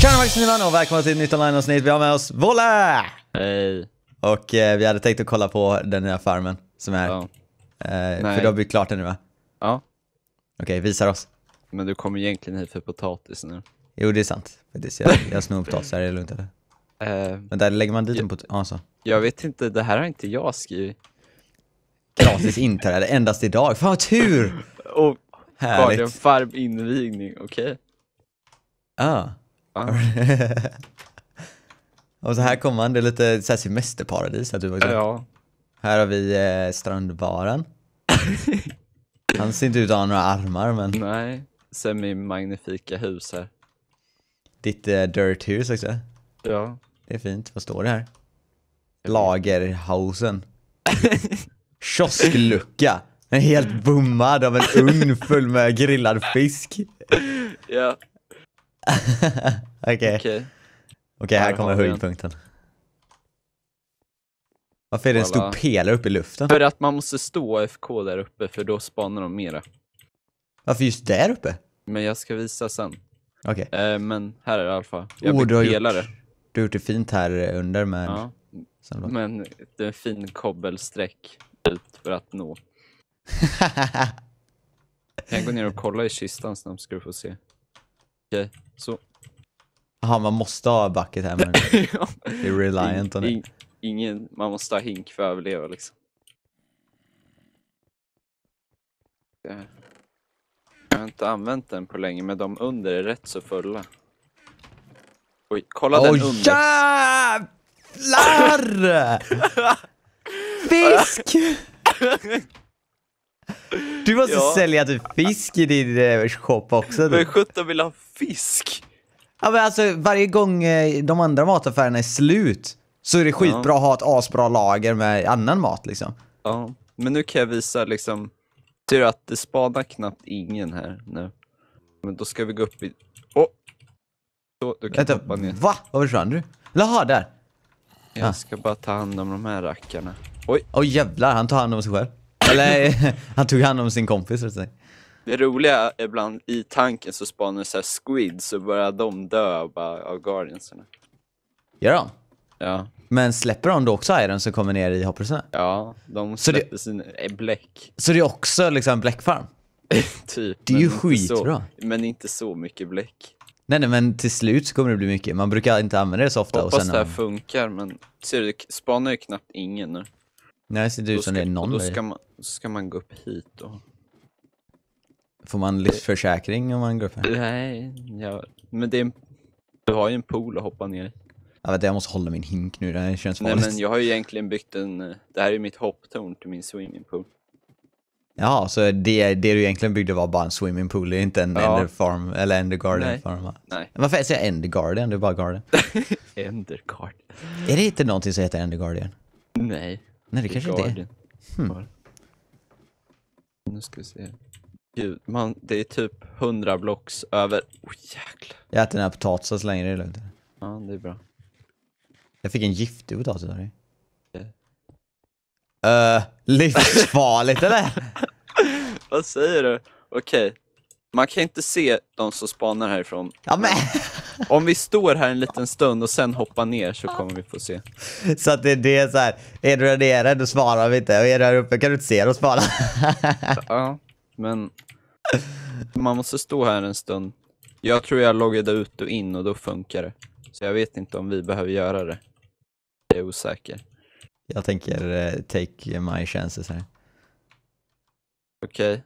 Tjena Maximiliano och välkomna till ett nytt online-avsnitt. Vi har med oss Volle! Hej. Och eh, vi hade tänkt att kolla på den nya farmen som är. Ja. Eh, för du har byggt klart den nu va? ja, Okej, visar oss. men du kommer egentligen hit för potatis nu. Jo, det är sant. Faktiskt. Jag, jag snor potatis är det lugnt eller? Eh, Men där lägger man dit en potatis. Ja, så. jag vet inte, det här har inte jag skrivit. Gratis inträde endast idag. Fan vad tur! Och Guardian Härligt. Farm invigning, okej? Ah. Ja. och så här kommer man, det är lite så här semesterparadis. Att du också. Ja. Här har vi eh, strandbaren. Han ser inte ut att ha några armar men Nej, semi-magnifika hus här. ditt eh, dirt hus också. Ja. Det är fint. Vad står det här? Lagerhausen. Kiosklucka. En helt bommad av en ugn full med grillad fisk. Ja, Okej, okej. här Här kommer höjdpunkten. Varför är det en stor pelare uppe i luften? För att man måste stå FK där uppe, för då spanar de mera. Varför just där uppe? Men jag ska visa sen. Okej, Eh, men här är det i alla fall. Jag Oh, du har byggt gjort- pelare. du har gjort det fint här under med... Ja, men det är en fin kobbelsträck ut för att nå. Kan jag gå ner och kolla i kistan snabbt ska du få se. Okej, så. Jaha, man måste ha bucket här men Ja. det är reliant on In, ingen, man måste ha hink för att överleva liksom. Där. Jag har inte använt den på länge men de under är rätt så fulla. Oj, kolla den Åh under. jävlar! Fisk! Du måste Ja. sälja typ fisk i din eh, shop också. Typ. sjutton vill ha fisk! Ja men alltså varje gång eh, de andra mataffärerna är slut så är det skitbra att ha ett asbra lager med annan mat liksom. Ja, men nu kan jag visa liksom. Ser du att det spanar knappt ingen här nu? Men då ska vi gå upp i... Åh! Så, du kan Vänta, hoppa ner. va? Vad försvann du? Jaha, där. Jag ska bara ta hand om de här rackarna. Oj, Åh jävlar, han tar hand om sig själv. Eller han tog hand om sin kompis så att säga. det roliga är ibland i tanken så spanar så här squids så börjar de dö bara av guardiansarna. Gör de? Ja, Men släpper de då också iron som kommer ner i hopprusarna? ja, de det- släpper sin eh, bläck. Så det är också liksom bläckfarm? Typ. Det är ju skitbra. Så, men inte så mycket bläck. Nej, nej, men till slut så kommer det bli mycket. Man brukar inte använda det så ofta. Och Hoppas sen, det här funkar men ser du, spanar ju knappt ingen nu. Nej, det ser ut Då som det är någon då ska man, ska man gå upp hit då. Får man livsförsäkring om man går upp här? Nej, ja, men det är en, du har ju en pool att hoppa ner i. Jag, vet, jag måste hålla min hink nu, det här känns Nej farligt. men jag har ju egentligen byggt en, det här är min hopptorn till min swimmingpool. Ja, så det, det du egentligen byggde var bara en swimmingpool, det är inte en Ja. ender farm, eller ender garden Nej. farm va? Nej, Varför säger jag ender garden? Det är bara garden. Endercard. är det inte någonting som heter ender guardian? Nej, Nej, det kanske inte är. Hmm. Nu ska vi se. Gud, man, det är typ 100 blocks över. Oh jäklar. Jag äter den här potatisen så länge det är lugnt. Ja, det är bra. Jag fick en giftig potatis av dig. Uh, livsfarligt eller? Vad säger du? Okej. Man kan inte se de som spanar härifrån. Ja men, Om vi står här en liten stund och sen hoppar ner så kommer vi få se. så att det är det så här. är du där nere då svarar vi inte, och är du där uppe kan du inte se och svara. Ja, men man måste stå här en stund. Jag tror jag loggade ut och in och då funkar det. Så jag vet inte om vi behöver göra det. Jag är osäker. Jag tänker eh, take my chances här. Okej.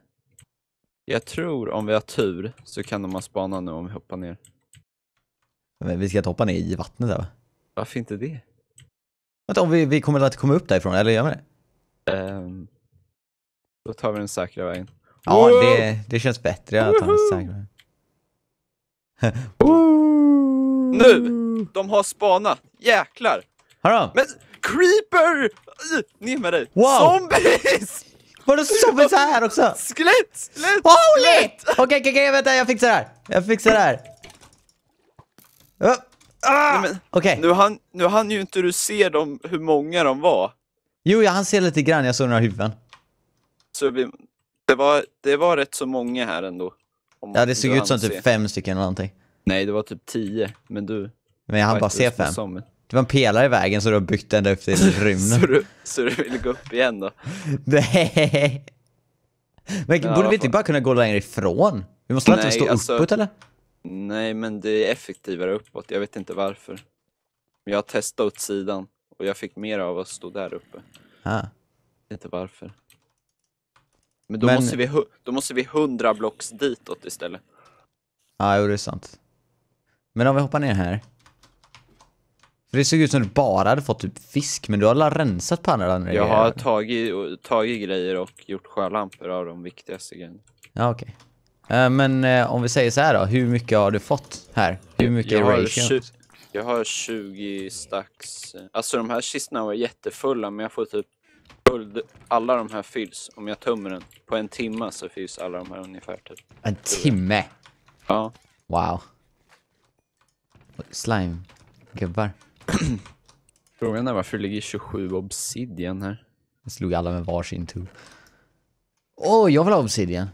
Jag tror om vi har tur så kan de ha spanat nu om vi hoppar ner. Men vi ska inte hoppa ner i vattnet här va? Varför inte det? Vänta, om vi, vi kommer att komma upp därifrån, eller gör vi det? Ehm, då tar vi den säkra vägen. Ja, Wow! det, det känns bättre att ta en Woho! säker Nu! De har spanat! Jäklar! De? Men creeper! Ner med dig! Wow! Zombies! Var det zombies här också? Skelett! Skelett! Holy! okej, okej, vänta, jag fixar det här. Jag fixar det här. Ah! Nej, men- Okej. Nu hann, nu hann ju inte du se dem, hur många de var. Jo, jag hann se lite grann, jag såg några huvuden. Så vi, det, var, det var rätt så många här ändå. Ja, det såg ut som hann se. typ fem stycken eller någonting. Nej, det var typ tio, men du... Men jag hann bara se fem. som- Det var en pelare i vägen så du har byggt ända upp till Så rymden. du, så du vill gå upp igen då? Nej. Men Ja, borde vi inte bara kunna gå längre ifrån? Vi måste väl inte stå alltså- uppåt eller? Nej, men det är effektivare uppåt. Jag vet inte varför. Men jag testat åt sidan och jag fick mer av att stå där uppe. Ah. Jag vet inte varför. Men då, Men- Måste, vi, då måste vi 100 blocks ditåt istället. Ja, jo, det är sant. Men om vi hoppar ner här. För det såg ut som du bara hade fått typ fisk, men du har rensat på andra. Jag har tagit, tagit grejer och gjort sjölampor av de viktigaste grejerna. Ja, okej. Eh, men eh, om vi säger så här då, hur mycket har du fått här? Hur mycket Jag är har, ratio? jag har 20 stacks. Alltså de här kistorna var jättefulla men jag får typ alla de här fylls om jag tömmer den. På en timme så fylls alla de här ungefär typ. En timme? Ja. Wow. Slime. Gubbar. Frågan är varför det ligger 27 obsidian här. Jag slog alla med varsin tool. Åh, oh, jag vill ha obsidian.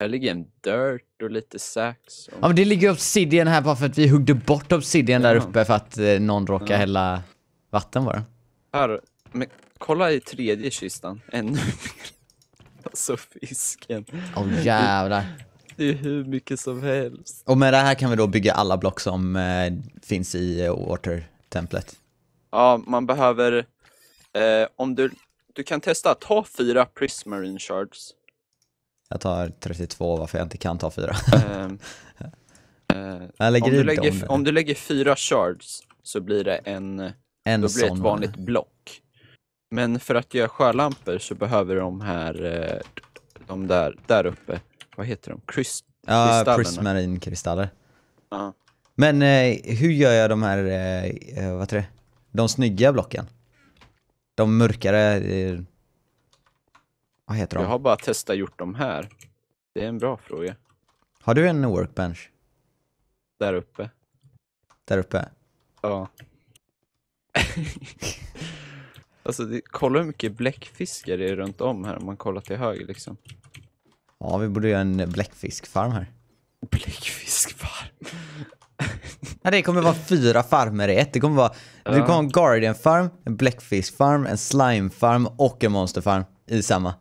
Här ligger en dirt och lite sax. Och... Ja men det ligger obsidian här bara för att vi huggde bort obsidian där Ja. uppe för att eh, någon råkade Ja. hälla vatten bara. Här, men kolla i tredje kistan. Ännu mer. Alltså fisken. Åh jävlar. Det är hur mycket som helst. Och med det här kan vi då bygga alla block som eh, finns i eh, water-templet. Ja, man behöver... Eh, om du... Du kan testa, ta fyra prismarine shards. Jag tar 32 varför jag inte kan ta fyra. Ehm, eh, Jag lägger om, du lägger, om du lägger fyra shards så blir det en... en Då blir det ett vanligt block. Men för att göra sjölampor så behöver de här... Eh, de där, där uppe. Vad heter de? Kryst, Ja, kristallerna. prismarin-kristaller. Ja. Men eh, hur gör jag de här, eh, vad heter det? De snygga blocken? De mörkare, vad heter de? Jag har bara testat gjort de här. Det är en bra fråga. Har du en workbench Där uppe. där uppe? Ja. alltså, det, kolla hur mycket bläckfiskar det är runt om här om man kollar till höger liksom. Ja, vi borde göra en bläckfiskfarm här. Bläckfiskfarm. Ja, det kommer vara fyra farmer i ett. Det kommer vara, det kommer en guardian farm, en bläckfiskfarm, en slimefarm och en monsterfarm i samma.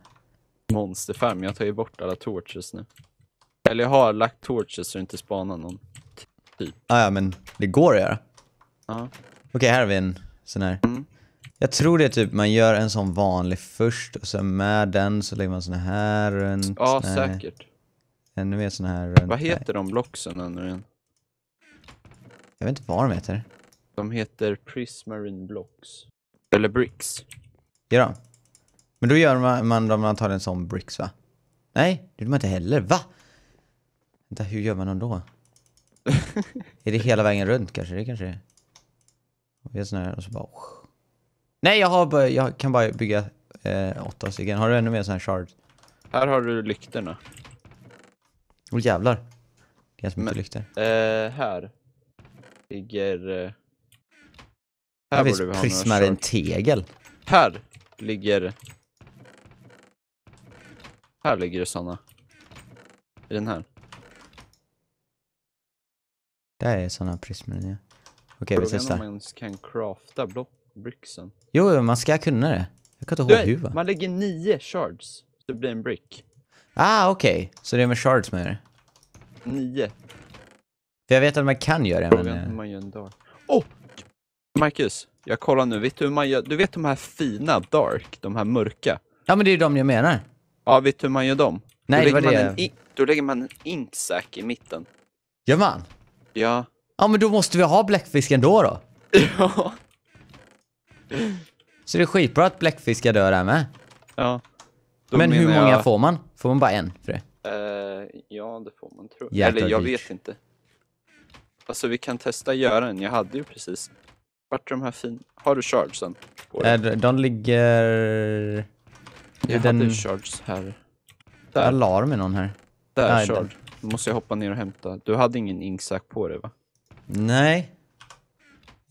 Monsterfarm, jag tar ju bort alla torches nu. Eller jag har lagt torches så det inte spanar någon. Ah, ja, men det går att göra. Ja. Okej, här har vi en sån här. Mm. Jag tror det är typ man gör en sån vanlig först och sen med den så lägger man sån här runt. Ja, Nej, säkert. Ännu mer sån här runt. Vad heter de blocksen nu igen? Jag vet inte vad de heter. De heter Prismarine blocks. Eller bricks. Gör de? Men då gör man, man dem man tar en sån bricks va? Nej, det gör man inte heller. Va? Vänta, hur gör man dem då? är det hela vägen runt kanske? Det kanske är. Sån här och så bara... Nej, jag, har bara, jag kan bara bygga eh, åtta stycken. Har du ännu mer sån här shard? Här har du lyktorna. Åh jävlar. Det är så mycket lyktor. Eh, här ligger... Eh, Här här finns vi short. tegel. Här ligger... Här ligger det såna. I den här. Där är såna prismarin ja. Okej, vi Frågan om testar. man ens kan crafta block bricksen. Jo, jo, man ska kunna det. Jag kan inte ihåg hur va? man lägger nio shards. Så det blir en brick. Ah, okej. Så det är med shards med det. Nio. För jag vet att man kan göra det, men... Frågan eh, hur man gör en dark. Oh! Marcus, jag kollar nu. Vet du hur man gör? Du vet de här fina dark? De här mörka? Ja, men det är ju de jag menar. Ja, vet du hur man gör dem? Nej, då, det var lägger det man en, i- då lägger man en inksack i mitten. Gör man? Ja. Ja, men då måste vi ha bläckfisk ändå då. Ja. Så det är skitbra att bläckfiskar dör där med. ja. Då men hur många jag, får man? Får man bara en för det? Eh, ja, det får man tro. Jäkla Eller jag dyrt. vet inte. Alltså vi kan testa göra en. Jag hade ju precis. Vart är de här fin... Har du chargesen? dig? Eh, De ligger... jag den- hade charges här. Jag Där, la dem i någon här. där Nej, charge. Då måste jag hoppa ner och hämta. Du hade ingen inksack på dig va? Nej.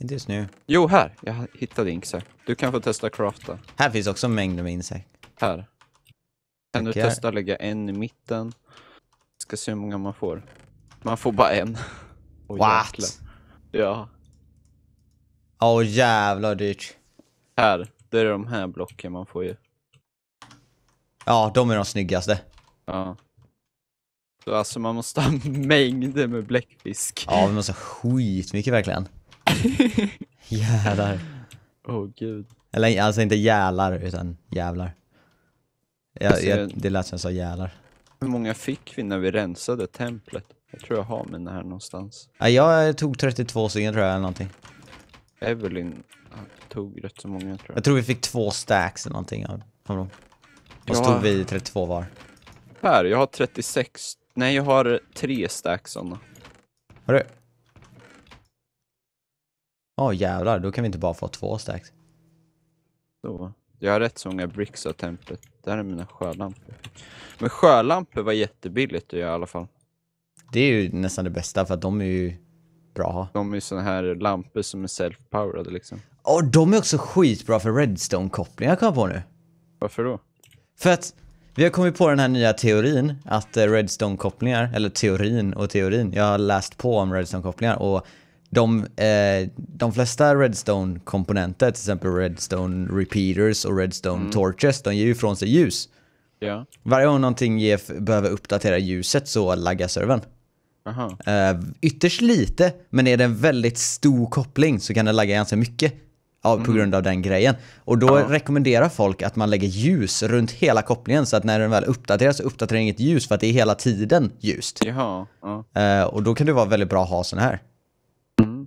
Inte just nu. Jo, här! Jag hittade inksack. Du kan få testa crafta. Här finns också mängder med insekter. Här. Kan du Tackar. testa lägga en i mitten? Ska se hur många man får. Man får bara en. Åh, What? Ja. Åh jävlar dyrt. Här, det är de här blocken man får ju. Ja, de är de snyggaste. Ja. Så alltså man måste ha mängder med bläckfisk. Ja, vi måste ha skitmycket verkligen. Jävlar. Åh gud. Eller alltså inte jävlar, utan jävlar. Jag, Alltså, jag, det lät som jag sa jävlar. Hur många fick vi när vi rensade templet? Jag tror jag har mina här någonstans. Ja, jag tog 32 stycken tror jag, eller någonting. Evelyn tog rätt så många tror jag. Jag tror vi fick två stacks eller någonting av, av dem. Och Ja. tog vi 32 var. Här, jag har 36. Nej, jag har tre stacks sådana. Har du? Åh jävlar, då kan vi inte bara få två stacks. Så. Jag har rätt så många bricks av templet. Där är mina sjölampor. Men sjölampor var jättebilligt att göra i alla fall. Det är ju nästan det bästa för att de är ju bra att ha. De är såna här lampor som är self-powerade liksom. Och de är också skitbra för redstone-kopplingar kom jag på nu. Varför då? För att vi har kommit på den här nya teorin att eh, redstone-kopplingar, eller teorin och teorin, jag har läst på om redstone-kopplingar och de, eh, de flesta redstone-komponenter, till exempel redstone repeaters och redstone torches, de ger ju ifrån sig ljus. Ja. Varje gång någonting ger, behöver uppdatera ljuset så laggar servern. Eh, ytterst lite, men är det en väldigt stor koppling så kan det lagga ganska mycket av, på grund av den grejen. Och då Ja. rekommenderar folk att man lägger ljus runt hela kopplingen så att när den väl uppdateras så uppdaterar den inget ljus för att det är hela tiden ljust. Jaha. Ja. Eh, och då kan det vara väldigt bra att ha sån här. Mm.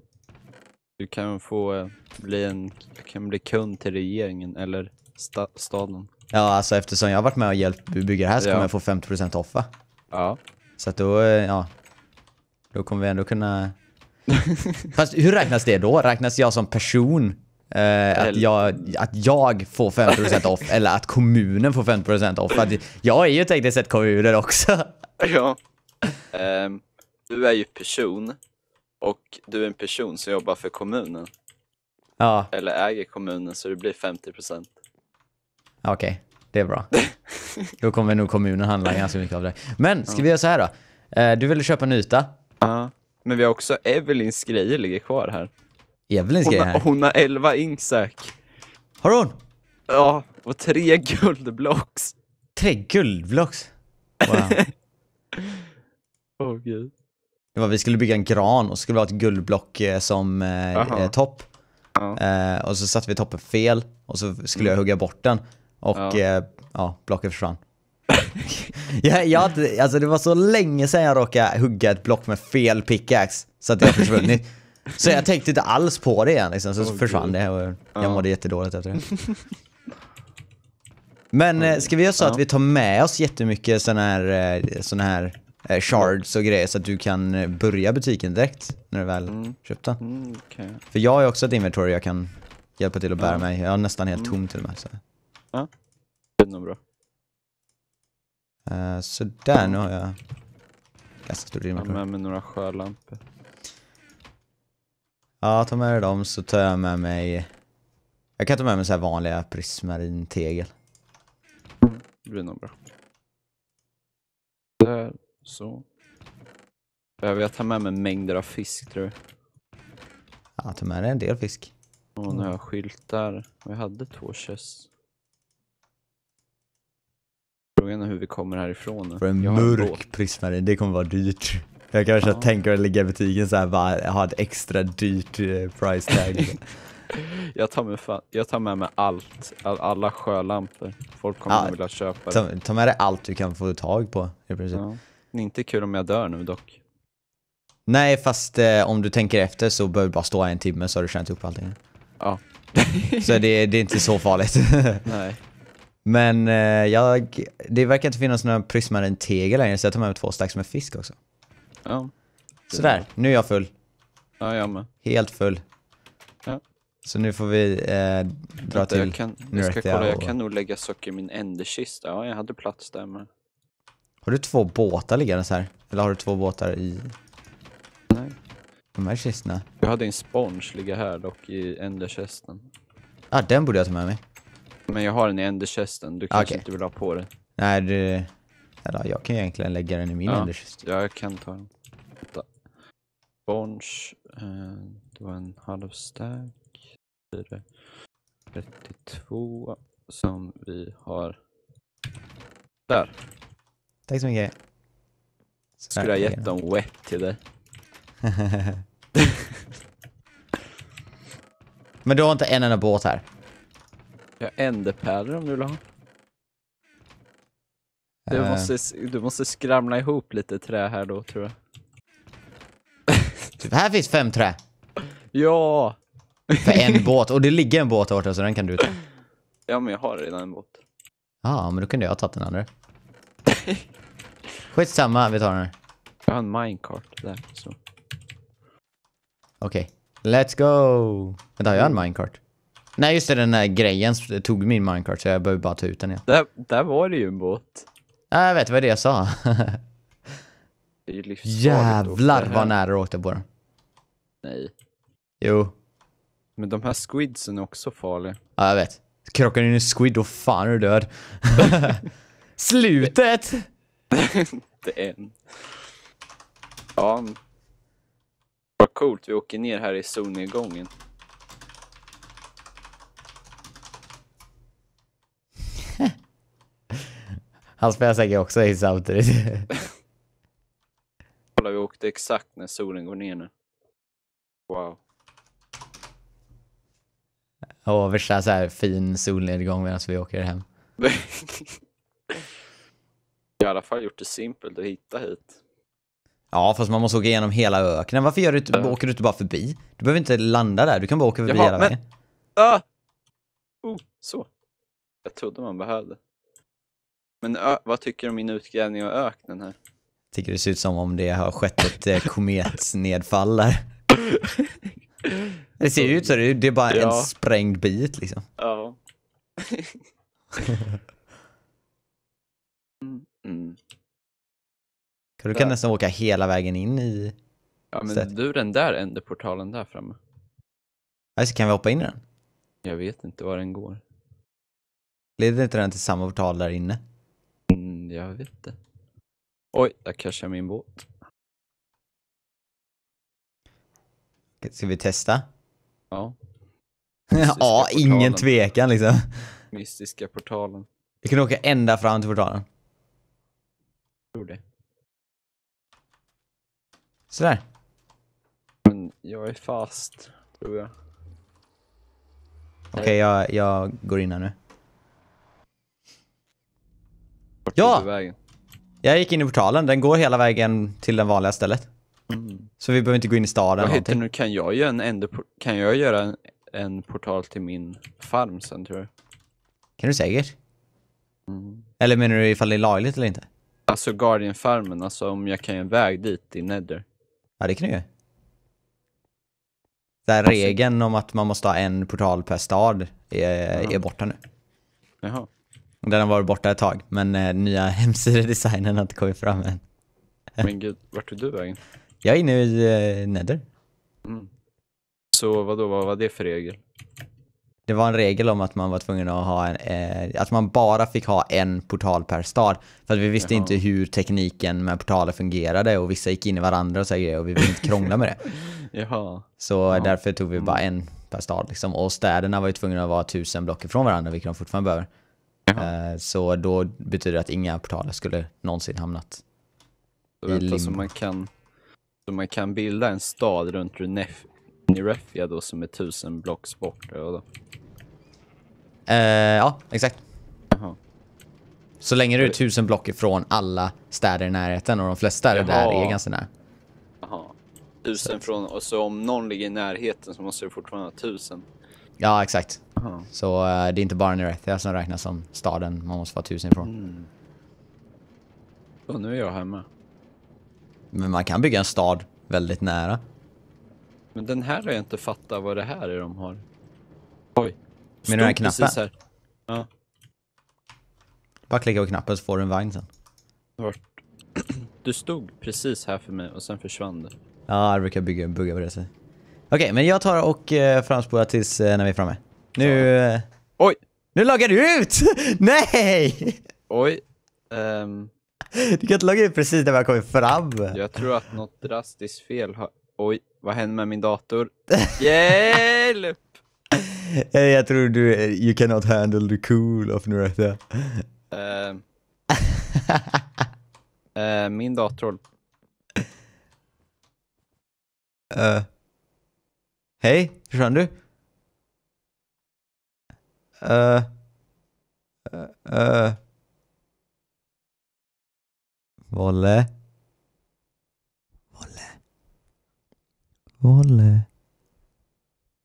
Du kan få eh, bli en, du kan bli kund till regeringen eller sta, staden. Ja, alltså eftersom jag har varit med och hjälpt bygga det här så Ja. kommer jag få 50% off va? Ja. Så att då, eh, ja. Då kommer vi ändå kunna... Fast hur räknas det då? Räknas jag som person? Eh, att, jag, att jag får 50% off eller att kommunen får 50% off? Att jag är ju tekniskt sett kommunen också. Ja. Ehm, du är ju person och du är en person som jobbar för kommunen Ja, eller äger kommunen så det blir 50%. okej. Det är bra. Då kommer nog kommunen handla ganska mycket av det. Men ska vi göra så här då? Eh, du ville köpa en yta. Ja. Men vi har också Evelyns grejer ligger kvar här. Evelins Hon grej här. hon har 11 inksäck. Har hon? Ja, och tre guldblocks. Tre guldblocks. Wow. Åh gud. Det var, vi skulle bygga en gran och skulle ha ett guldblock eh, som eh, eh, topp. Ja. Eh, och så satte vi toppen fel och så skulle jag hugga bort den. Och Ja. eh, ja blocket försvann. jag, jag, alltså det var så länge sedan jag råkade hugga ett block med fel pickaxe så att det har försvunnit. Så jag tänkte inte alls på det igen liksom, så Åh, försvann Gud. det och jag Ja. mådde jättedåligt efter det. Men eh, ska vi göra så Ja. att vi tar med oss jättemycket sådana här, eh, såna här eh, shards och grejer så att du kan börja butiken direkt när du väl Mm. köpt den? Mm, okej. För jag har ju också ett inventory jag kan hjälpa till att bära Ja. mig. Jag har nästan helt Mm. tom till och med. Så, Det är nog bra. uh, så där, nu har jag ganska stort Jag har inventory. med mig några sjölampor. Ja, ta med dig dem så tar jag med mig... Jag kan ta med mig så här vanliga prismarintegel. Det blir nog bra. Där, så. Behöver jag ta med mig mängder av fisk tror du? Ja, ta med dig en del fisk. Och nu har jag skyltar. Och jag hade två chest. Frågan är hur vi kommer härifrån nu. För en mörk prismarin, det kommer vara dyrt. Jag kanske Ja. tänker att ligga i butiken så här bara ha ett extra dyrt eh, price tag. Jag tar med, jag tar med mig allt. All, alla sjölampor. Folk kommer Ja, vilja köpa det. ta, ta med dig allt du kan få tag på i princip. Ja. Det är inte kul om jag dör nu dock. Nej, fast eh, om du tänker efter så behöver du bara stå här en timme så har du tjänat upp allting. Ja. Så det, det är inte så farligt. Nej. Men eh, jag, det verkar inte finnas några prismarin tegel längre så jag tar med mig två stacks med fisk också. Ja. Sådär, nu är jag full. Ja, jag med. Helt full. Ja. Så nu får vi eh, dra Vänta, till... jag, kan, jag ska jag kolla, jag och- kan nog lägga socker i min enderkista. Ja, jag hade plats där med. Har du två båtar liggandes här? Eller har du två båtar i Nej. de här kistorna? Jag hade en sponge ligga här dock i enderchesten. Ja, ah, den borde jag ta med mig. Men jag har den i enderchesten, du kanske Okej. inte vill ha på den. Nej, du... Eller jag kan ju egentligen lägga den i min Ja. enderchest. Ja, jag kan ta den. Bonch, eh, det var en halv stack. Blir det 32 som vi har där. Tack så mycket. Skulle jag gett en wet till dig. Men du har inte en enda båt här? Jag har enderpärlor om du vill ha. Du Eh, måste, s- du måste skramla ihop lite trä här då tror jag. Typ, här finns fem trä Ja! för en båt. Och det ligger en båt där borta så den kan du ta. Ja men jag har redan en båt. Ja, men då kunde jag ha tagit den andra. Skitsamma, vi tar den här. Jag har en minecart där. Så. Okej. Let's go! Vänta, har jag en minecart? Nej, just det, den där grejen tog min minecart så jag behöver bara ta ut den igen. Där, där var det ju en båt. Ja, jag vet, vad det jag sa. Det är ju livsfarligt Jävlar vad nära du åkte på den. Nej. Jo. Men de här squidsen är också farliga. Ja, jag vet. Krockar in i squid, då fan är du död. Slutet! Det är en. Ja. Vad coolt, vi åker ner här i solnedgången. Han spelar säkert också i samtidigt. Åkte exakt när solen går ner nu. Wow. Och värsta så här fin solnedgång medan vi åker hem. I alla fall gjort det simpelt att hitta hit. Ja, fast man måste åka igenom hela öknen. Varför gör du inte, Ja. åker du inte bara förbi? Du behöver inte landa där, du kan bara åka förbi Jaha, hela men- vägen. Ah! Oh, så. Jag trodde man behövde. Men vad tycker du om min utgrävning av öknen här? Tycker det ser ut som om det har skett ett eh, kometnedfall där. Det ser ju ut så, det det är bara en Ja. sprängd bit liksom. Ja. mm. Du kan nästan åka hela vägen in i... Ja men Sätt. du den där enderportalen där framme. Alltså, kan vi hoppa in i den? Jag vet inte var den går. Leder inte den till samma portal där inne? Mm, jag vet inte. Oj, där kraschade min båt. Ska vi testa? Ja, ja, ingen tvekan liksom. mystiska portalen. Vi kan åka ända fram till portalen. Tror det. Sådär. Men jag är fast, tror jag. Okej, jag, jag går in här nu. Vart Ja! vägen? Jag gick in i portalen, den går hela vägen till det vanliga stället. Mm. Så vi behöver inte gå in i staden Vad heter nu, kan jag göra en enderpor- kan jag göra en, en portal till min farm sen tror jag? Kan du säkert? Mm. Eller menar du ifall det är lagligt eller inte? Alltså Guardian-farmen, alltså om jag kan göra en väg dit i Nether. Ja, det kan du göra. Den Alltså- regeln om att man måste ha en portal per stad är, Ja. är borta nu. Jaha. Den har varit borta ett tag, men eh, nya hemsidedesignen har inte kommit fram än. Men gud, vart tog du vägen? Jag är inne i eh, Nether. Mm. Så vadå, vad var det för regel? Det var en regel om att man var tvungen att ha en, eh, att man bara fick ha en portal per stad. För att vi visste Jaha. inte hur tekniken med portaler fungerade och vissa gick in i varandra och så grejer och vi ville inte krångla med det. Jaha. Så Ja. därför tog vi bara en per stad liksom. Och städerna var ju tvungna att vara tusen block ifrån varandra, vilket de fortfarande behöver. Jaha. Eh, så då betyder det att inga portaler skulle någonsin hamnat. Så, I vänta, så limbo. man kan så man kan bilda en stad runt Nirefia då som är tusen blocks bort, eller vadå? Eh, ja, exakt. Jaha. Så länge du är tusen block ifrån alla städer i närheten och de flesta Jaha. där är ganska nära. Jaha. Tusen från, och så om någon ligger i närheten så måste det fortfarande vara tusen. Ja, exakt. Så eh, det är inte bara Nerethia som räknas som staden man måste vara tusen ifrån. Mm. Så nu är jag hemma. Men man kan bygga en stad väldigt nära. Men den här har jag inte fattat vad det här är de har. Oj. Med den här knappen? Här. Ja. Bara klicka på knappen så får du en vagn sen. Vart? Du stod precis här för mig och sen försvann du. Ja, det brukar bygga, bugga på det sättet. Okej, men jag tar och eh, framspolar tills eh, när vi är framme. Nu... Eh, Oj! nu loggar du ut! Nej! Oj. Ehm, Du kan inte logga in precis när vi har kommit fram. Jag tror att något drastiskt fel har... Oj, vad hände med min dator? Hjälp! Eh, Jag tror du, you cannot handle the cool of nu rätt jag. Eh, eh, min dator... Uh. Hej, försvann du? Uh. Uh. Volle? Volle? Volle?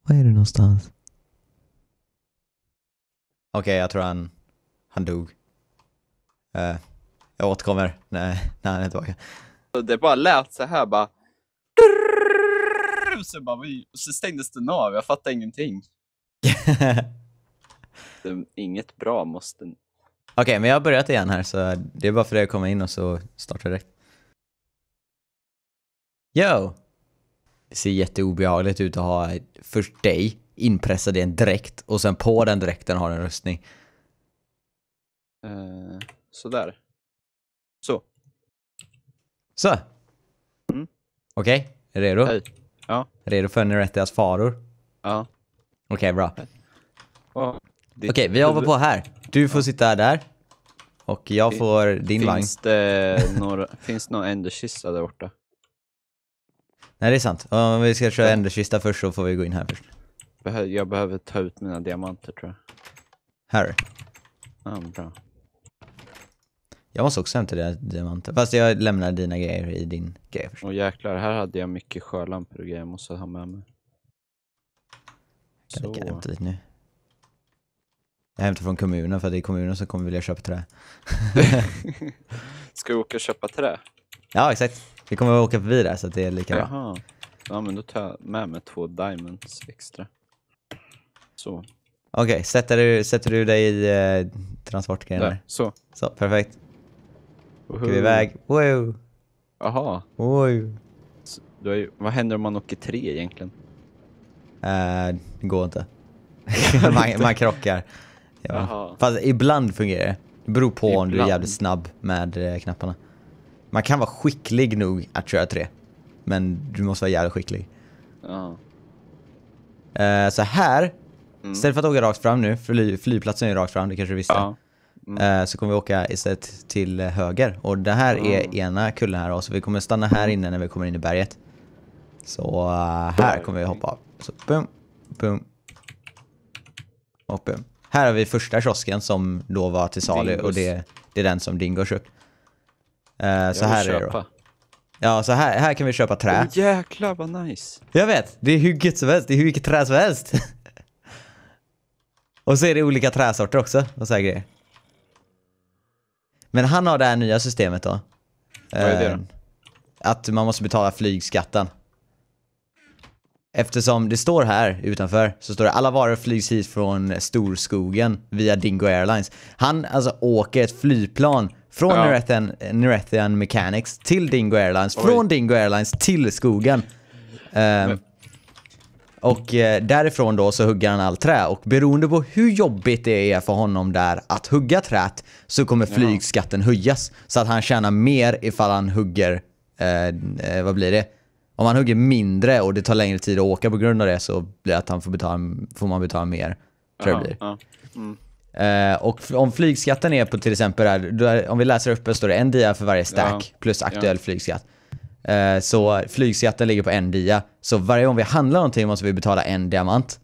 Var är du någonstans? Okej, jag tror han, han dog. Uh, jag återkommer när, när han är tillbaka. Det bara lät så här bara... Så, bara, så stängdes den av, jag fattade ingenting. Det, inget bra måste... Okej, men jag har börjat igen här så det är bara för dig att komma in och så starta direkt. Yo! Det ser jätteobehagligt ut att ha först dig inpressad i en dräkt och sen på den dräkten har en rustning. Eh, sådär. Så, Så! Mm. Okej, är du redo? hej. Ja, Redo för Nerettias faror? ja. Okej, bra. ja. Okej, vi hoppar på här. Du får sitta där. Och jag får din vagn. Finns det några, finns det någon enderkista där borta? Nej, det är sant. Om vi ska köra enderkista först så får vi gå in här först. Jag behöver ta ut mina diamanter tror jag. Här. Ja, bra. Jag måste också hämta dina diamanter. Fast jag lämnar dina grejer i din grej först. Och jäklar, här hade jag mycket sjölampor och grejer jag måste ha med mig. Kan, jag hämta lite nu. Jag hämtar från kommunen för det är kommunen som kommer vilja köpa trä. Ska vi åka och köpa trä? Ja, exakt. Vi kommer att åka förbi där så det är lika bra. Jaha. Ja men då tar jag med mig två diamonds extra. Så. Okej, sätter, du, sätter du dig i eh, transportgrejen Där. där? Så. Så, perfekt. Åker vi iväg. Wow, Jaha. wow. Så Du har ju, vad händer om man åker tre egentligen? Uh, det går inte. man, man krockar. Ja. Jaha. Fast ibland fungerar det. Det beror på om du är Ibland. jävligt snabb med eh, knapparna. Man kan vara skicklig nog att köra tre. Men du måste vara jävligt skicklig. Ja. Eh, så här, Mm. istället för att åka rakt fram nu, fly, flygplatsen är rakt fram, det kanske du visste. Ja. Eh, så kommer vi åka istället till höger. Och det här är ena kullen här då, så vi kommer stanna här inne när vi kommer in i berget. Så eh, här kommer vi hoppa av. Så boom, boom. Och boom. Här har vi första kiosken som då var till salu och det, det är den som Dingo köpt. Eh, Jag så här är det då. köpa. Ja, så här, här kan vi köpa trä. Åh jäklar vad nice. Jag vet, det är hur gött som helst, det är hur mycket trä som helst. och så är det olika träsorter också och så här grejer. Men han har det här nya systemet då. Vad är det Eh, då? Att man måste betala flygskatten. Eftersom det står här utanför så står det alla varor flygs hit från Storskogen via Dingo Airlines. Han alltså åker ett flygplan från Ja. Nerethian, Nerethian Mechanics till Dingo Airlines, Oj. från Dingo Airlines till skogen. Ehm, och eh, därifrån då så hugger han all trä och beroende på hur jobbigt det är för honom där att hugga träet så kommer flygskatten höjas. Så att han tjänar mer ifall han hugger, eh, eh, vad blir det? Om han hugger mindre och det tar längre tid att åka på grund av det så blir att han får, betala, får man betala mer. Tror jag det blir. Ja. Mm. Eh, och om flygskatten är på till exempel, här, om vi läser upp så står det en dia för varje stack Ja. plus aktuell flygskatt. Eh, så flygskatten ligger på en dia. Så varje gång vi handlar någonting måste vi betala en diamant.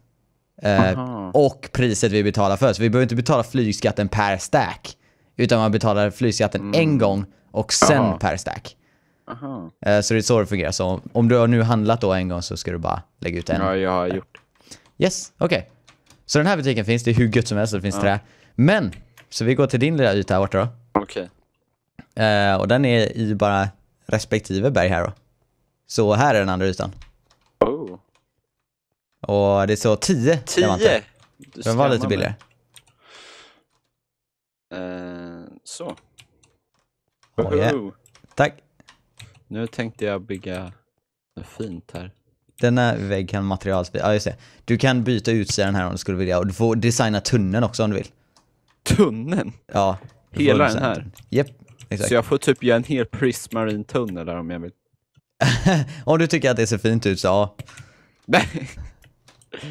Aha. och priset vi betalar för. Så vi behöver inte betala flygskatten per stack. Utan man betalar flygskatten en gång och sen Mm. Aha. per stack. Aha. Eh, så det är så det fungerar. Så om du har nu handlat då en gång så ska du bara lägga ut en. Ja, jag har gjort. Yes, okej. Så den här butiken finns, det är hur gött som helst, det finns trä. Men, så vi går till din lilla yta här borta då. Okej. Eh, och den är i bara respektive berg här då. Så här är den andra ytan. Oh. Och det står 10 diamanter. Tio! Du Den var lite billigare. Eh, så. Oh, yeah. Tack. Nu tänkte jag bygga något fint här. Denna vägg kan materials... Ja, just det. Du kan byta utsidan här om du skulle vilja. Och du får designa tunneln också om du vill. Tunneln? Ja. Hela den här? Japp. exakt. Så jag får typ göra en hel prismarin-tunnel där om jag vill. Om du tycker att det ser fint ut så ja.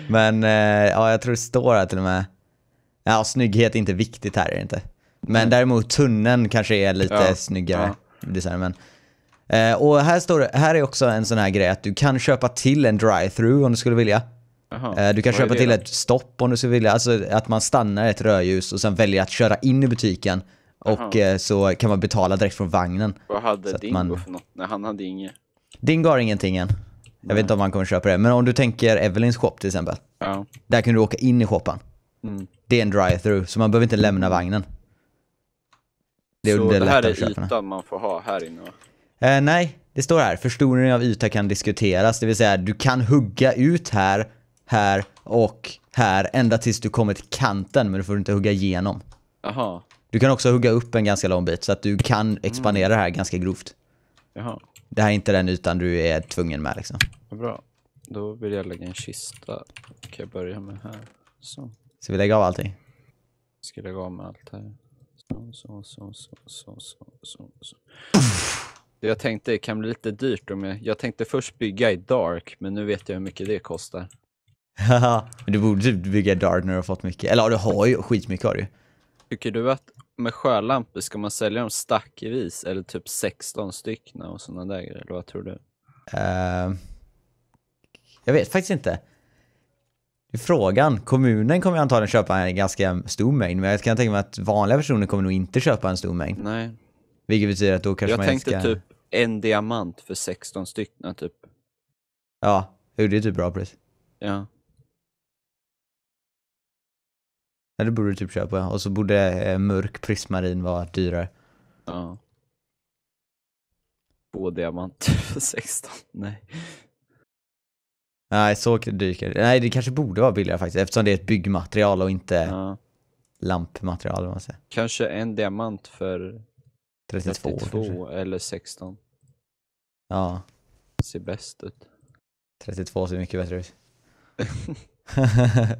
Men eh, ja, jag tror det står här till och med. Ja, snygghet är inte viktigt här är det inte. Men däremot tunneln kanske är lite Ja, snyggare design. Men, eh, och här står det, här är också en sån här grej att du kan köpa till en drive-through om du skulle vilja. Jaha, Eh, du kan köpa till då? ett stopp om du skulle vilja. Alltså att man stannar ett rödljus och sen väljer att köra in i butiken. Och Jaha. eh, så kan man betala direkt från vagnen. Vad hade så Dingo man- för något? Nej, han hade inget. Dingo har ingenting än. Jag vet inte om han kommer köpa det. Men om du tänker Evelyns shop till exempel. Ja. Där kan du åka in i shoppen. Mm. Det är en drive-through, så man behöver inte lämna vagnen. Det så det här är ytan man får ha här inne? Eh, nej, det står här. Förstoring av yta kan diskuteras. Det vill säga, du kan hugga ut här, här och här ända tills du kommer till kanten, men du får inte hugga igenom. Jaha, Du kan också hugga upp en ganska lång bit, så att du kan expandera det här ganska grovt. jaha. Det här är inte den ytan du är tvungen med liksom. Bra. Då vill jag lägga en kista. Kan jag börja med här. Så. Så vi lägger av allting. Ska lägga av med allt här. Så, så, så, så, så, så, så, så. Jag tänkte det kan bli lite dyrt om jag... Jag tänkte först bygga i Dark, men nu vet jag hur mycket det kostar. men du borde typ bygga Dart när du har fått mycket. Eller ja, du har ju skitmycket har du ju. Tycker du att med sjölampor ska man sälja dem stackvis eller typ 16 stycken och sådana där grejer? Eller vad tror du? Eh, jag vet faktiskt inte. Det är frågan. Kommunen kommer antagligen köpa en ganska stor mängd, men jag kan tänka mig att vanliga personer kommer nog inte köpa en stor mängd. Nej, Vilket betyder att då kanske jag man tänkte ska... typ en diamant för 16 stycken typ. Ja, det är typ bra pris. Ja. Ja, det borde du typ köpa. Och så borde eh, mörk prismarin vara dyrare. Ja. Två diamanter för 16. Nej. Nej, så dyrt är det. Nej, det kanske borde vara billigare faktiskt, eftersom det är ett byggmaterial och inte Ja. lampmaterial, man säger. Kanske en diamant för 32, 32 kanske. eller 16. Ja, Ser bäst ut. 32 ser mycket bättre ut.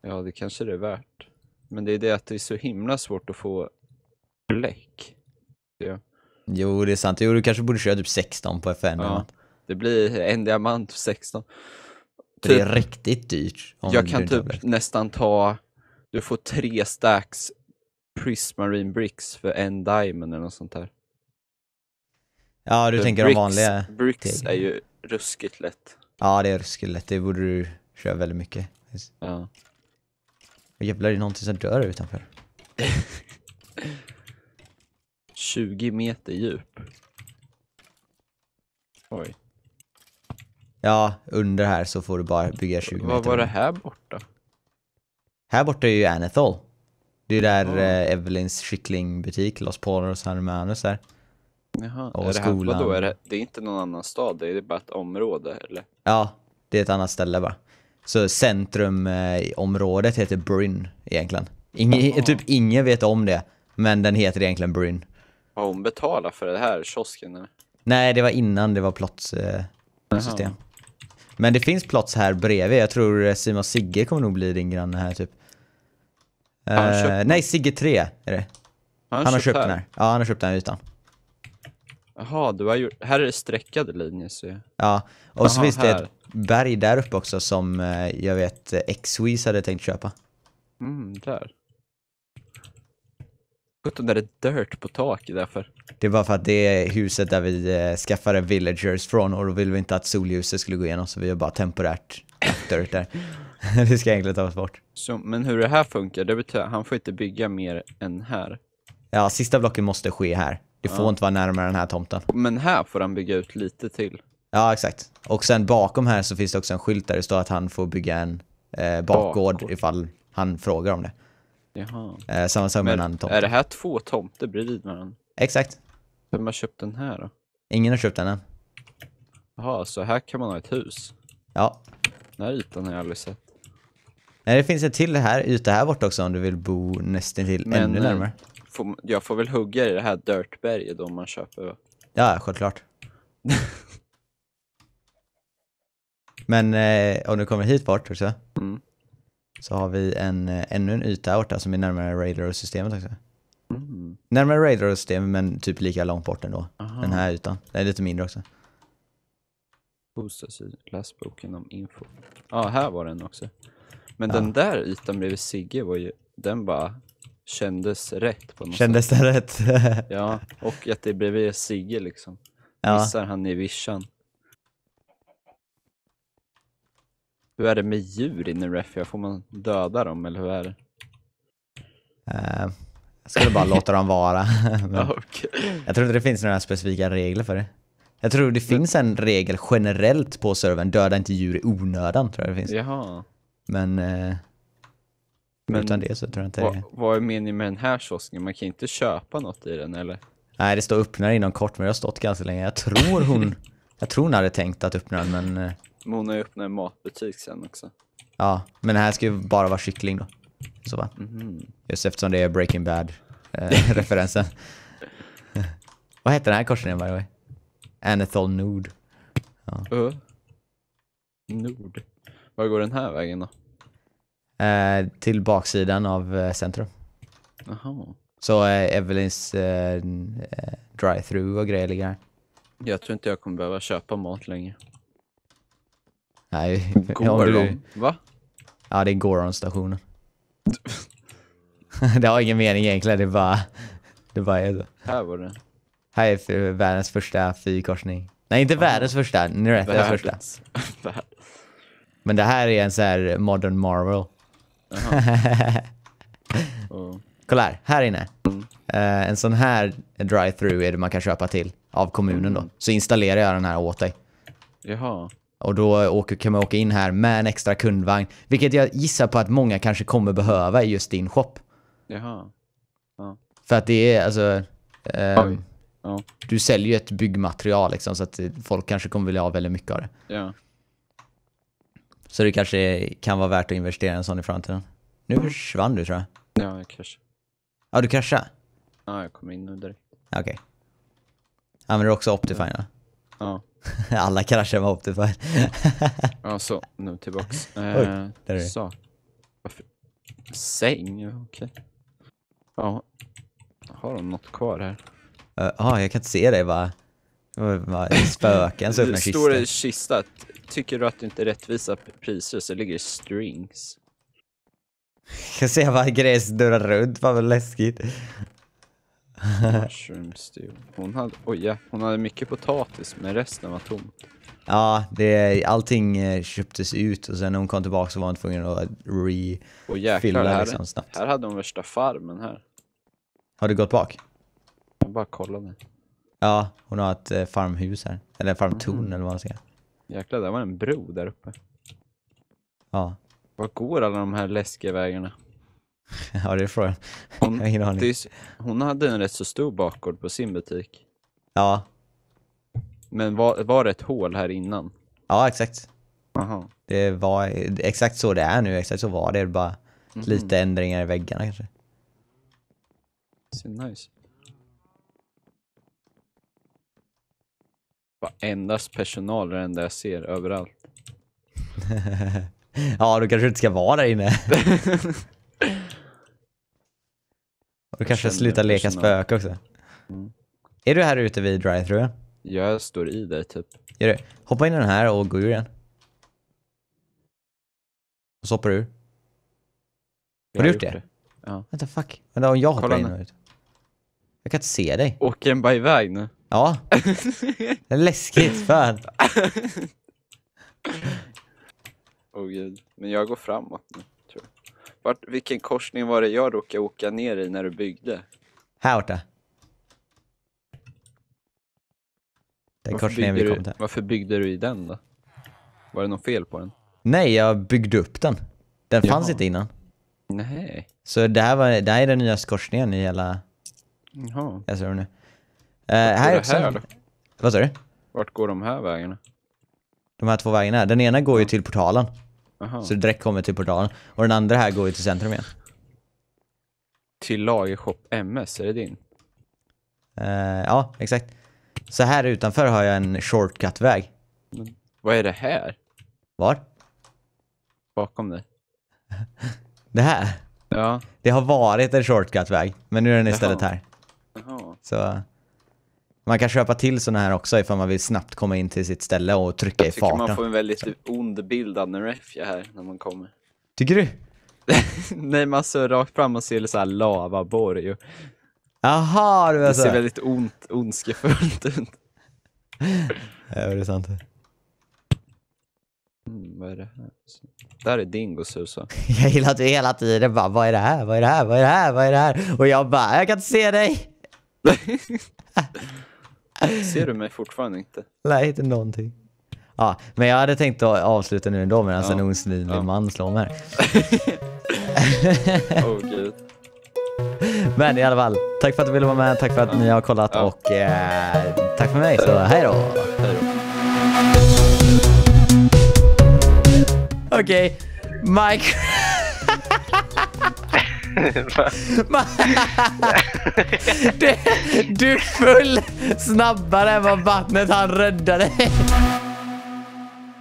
Ja, det kanske det är värt. Men det är det att det är så himla svårt att få bläck. Ja. jo, det är sant. Jo, du kanske borde köra typ 16 på FN. Ja. Det blir en diamant för 16. För det är Typ- riktigt dyrt. Jag kan typ nästan ta, du får tre stacks Prismarine bricks för en diamond eller något sånt där. Ja, du För tänker bricks, de vanliga. Bricks är ju ruskigt lätt. Ja, det är ruskigt lätt. Det borde du köra väldigt mycket. Ja. Och jävlar, det är någonting som dör utanför. 20 meter djup. Oj. Ja, under här så får du bara bygga 20 meter. Vad var det här borta? Här borta är ju Anethol. Det är där eh, Evelyns kycklingbutik, Los Polos Hermanos där. Jaha, Och är det här, skolan. vadå, är det, det är inte någon annan stad, det är bara ett område eller? Ja, det är ett annat ställe bara. Så centrumområdet heter Bryn egentligen. Ingen, Jaha. typ ingen vet om det, men den heter egentligen Bryn. Har hon betalat för det här, kiosken eller? Nej, det var innan det var plots eh. Men det finns plots här bredvid. Jag tror eh, Simon Sigge kommer nog bli din granne här typ. Han köpt nej, Sigge 3 är det. Han, har köpt den här. Ja, han har köpt den här ytan. Jaha, du har gjort, här är det streckade linjer så jag. Ja, och så Aha, finns det här. ett berg där uppe också som eh, jag vet X-Weeze hade tänkt köpa. Mm, där. Sjutton, är det dirt på taket därför. Det är bara för att det är huset där vi eh, skaffade villagers från och då vill vi inte att solljuset skulle gå igenom så vi har bara temporärt dirt där. det ska egentligen tas bort. Så, men hur det här funkar, det betyder han får inte bygga mer än här. Ja, sista blocken måste ske här. Det får Ja. inte vara närmare den här tomten. Men här får han bygga ut lite till. Ja, exakt. Och sen bakom här så finns det också en skylt där det står att han får bygga en eh, bakgård Bakgård. ifall han frågar om det. Jaha. Eh, samma sak med en annan tomt. är det här två tomter bredvid varandra? Exakt. Vem har köpt den här då? Ingen har köpt den än. Jaha, så här kan man ha ett hus? Ja. Den här ytan har jag aldrig sett. Nej, det finns en till här, yta här borta också om du vill bo nästan till Men, ännu eh, närmare. Får, jag får väl hugga i det här dirtberget om man köper va? Ja, självklart. Men eh, om du kommer hit bort också, Mm. Så har vi en, eh, ännu en yta borta som är närmare Raider-systemet också. Mm. Närmare Raider system men typ lika långt bort ändå. Aha. Den här ytan. Den är lite mindre också. Bostadsy- läsboken om info. Ja, här var den också. Men Ja. den där ytan bredvid Sigge var ju, den bara kändes rätt på något Kändes det rätt? Ja, och att det är bredvid Sigge liksom. ja. Missar han i vischan. Hur är det med djur inne i Refia? Får man döda dem eller hur är det? Eh, jag skulle bara låta dem vara. Okej. jag tror inte det finns några specifika regler för det. Jag tror det finns en regel generellt på servern, döda inte djur i onödan tror jag det finns. Jaha. Men, eh, Men utan det så tror jag inte Vad, det. vad är meningen med den här kiosken? Man kan inte köpa något i den eller? Nej, det står öppnar inom kort men det har stått ganska länge. Jag tror hon, jag tror hon hade tänkt att öppna den men eh, Men Hon har ju öppnat en matbutik sen också. ja. Men här ska ju bara vara kyckling då. Så va? Mhm. Just eftersom det är Breaking Bad eh, referensen. Vad heter den här korsningen by the way? Anethol Nord. Ö. Nord. Var går den här vägen då? Eh, till baksidan av eh, centrum. Jaha. Så eh, Evelyns eh, eh, drive-through och grejer ligger här. Jag tror inte jag kommer behöva köpa mat längre. Nej, Går om du? Va? Ja, det är Goron-stationen. det har ingen mening egentligen, det är bara... Det bara är så. Här var det. Här är för världens första fyrkorsning. Nej, inte världens första, Neretas första. Världens. Värld. Men det här är en så här modern marvel. Och, Kolla här, här inne. Eh, en sån här drive-through är det man kan köpa till av kommunen då. Så installerar jag den här åt dig. jaha. Och då åker, kan man åka in här med en extra kundvagn. Vilket jag gissar på att många kanske kommer behöva i just din shop. Jaha. För att det är alltså... Oj. Ja. Du säljer ju ett byggmaterial liksom så att folk kanske kommer vilja ha väldigt mycket av det. Ja. Så det kanske kan vara värt att investera i en sån i framtiden. Nu försvann du tror jag. Ja, jag kanske. Ja, du kraschade? Ja, jag kom in nu direkt. Ja, Okej. Använder du också Optifine? Ja. Alla kraschar med Optifine. Ja, så. Nu tillbaks. Oj, Eh, där är det. så. Varför? Säng? Ja, okej. Ja. Har de något kvar här? Ja, uh, jag kan inte se dig bara spöken som öppnar Det står kistor. kista. Tycker du att det inte är rättvisa priser så ligger det strings. Jag kan se bara grejer snurrar runt, fan vad läskigt. Mushroom stew. Hon hade, oj ja, hon hade mycket potatis men resten var tomt. Ja, det, allting eh, köptes ut och sen när hon kom tillbaka så var hon tvungen att re... Och jäklar, Fylla här, liksom snabbt. här hade hon värsta farmen här. Har du gått bak? Jag bara kollade. Ja, hon har ett eh, farmhus här. Eller farmtorn Mm. eller vad man säger. Jäklar, där var en bro där uppe. Ja. Var går alla de här läskiga vägarna? ja, det är frågan. Jag Hon, har ingen aning. det hon hade en rätt så stor bakgård på sin butik. Ja, Men var, var det ett hål här innan? ja exakt. Aha. Det var exakt så det är nu, exakt så var det. Bara Mhm. lite ändringar i väggarna kanske. Så nice. Bara endast personal är det enda jag ser överallt. ja, då kanske du inte ska vara där inne. Du kanske slutar leka spöke också. Mm. Är du här ute vid drive-thruen? Jag står i där typ. Gör du? Hoppa in i den här och gå ur igen. Och så hoppar du ur. Jag du gjort det? Ja. Vänta, fuck. Vänta, om jag hoppar Kolla in och ut. Jag kan inte se dig. Åker den bara iväg nu? Ja. Det är läskigt, fan. Åh gud. Men jag går framåt nu, tror. Vart, vilken korsning var det jag råkade åka ner i när du byggde? Här borta. Den Varför korsningen vi kom du, till. varför byggde du i den då? Var det något fel på den? Nej, jag byggde upp den. Den fanns Jaha. inte innan. Nej. Så det här, var, det här är den nya korsningen i hela... Jaha. Jag ser nu. Uh, här är också... här då? Vad sa du? Vart går de här vägarna? De här två vägarna. Den ena går ju till portalen. Jaha. Så det direkt kommer till portalen. Och den andra här går ju till centrum igen. Till Lagershop MS, är det din? Eh, ja, exakt. Så här utanför har jag en shortcut-väg. Vad är det här? Var? Bakom dig? Det här? Ja. Det har varit en shortcut-väg, men nu är den istället Jaha. här. Jaha. Så man kan köpa till såna här också ifall man vill snabbt komma in till sitt ställe och trycka i Jag tycker man farten. får en väldigt ond bild av Nerefia här när man kommer. Tycker du? Nej, man ser rakt fram och ser så här lavaborg och Jaha, du det alltså. ser väldigt ont, ondskefullt ut. Ja, det är sant. Mm, vad är det här? Där är Dingos hus? Jag gillar att du hela tiden bara, vad är det här, vad är det här, vad är det här, vad är det här? Och jag bara, jag kan inte se dig. Ser du mig fortfarande inte? Nej, inte någonting. Ja, men jag hade tänkt att avsluta nu ändå medan Ja. en osynlig Ja. man slår mig. Oh, gud. Men i alla fall, tack för att du ville vara med, tack för att ni har kollat Ja. och eh, tack för mig, så hej då! Okej, Mike... du, du föll snabbare än vad vattnet han räddade.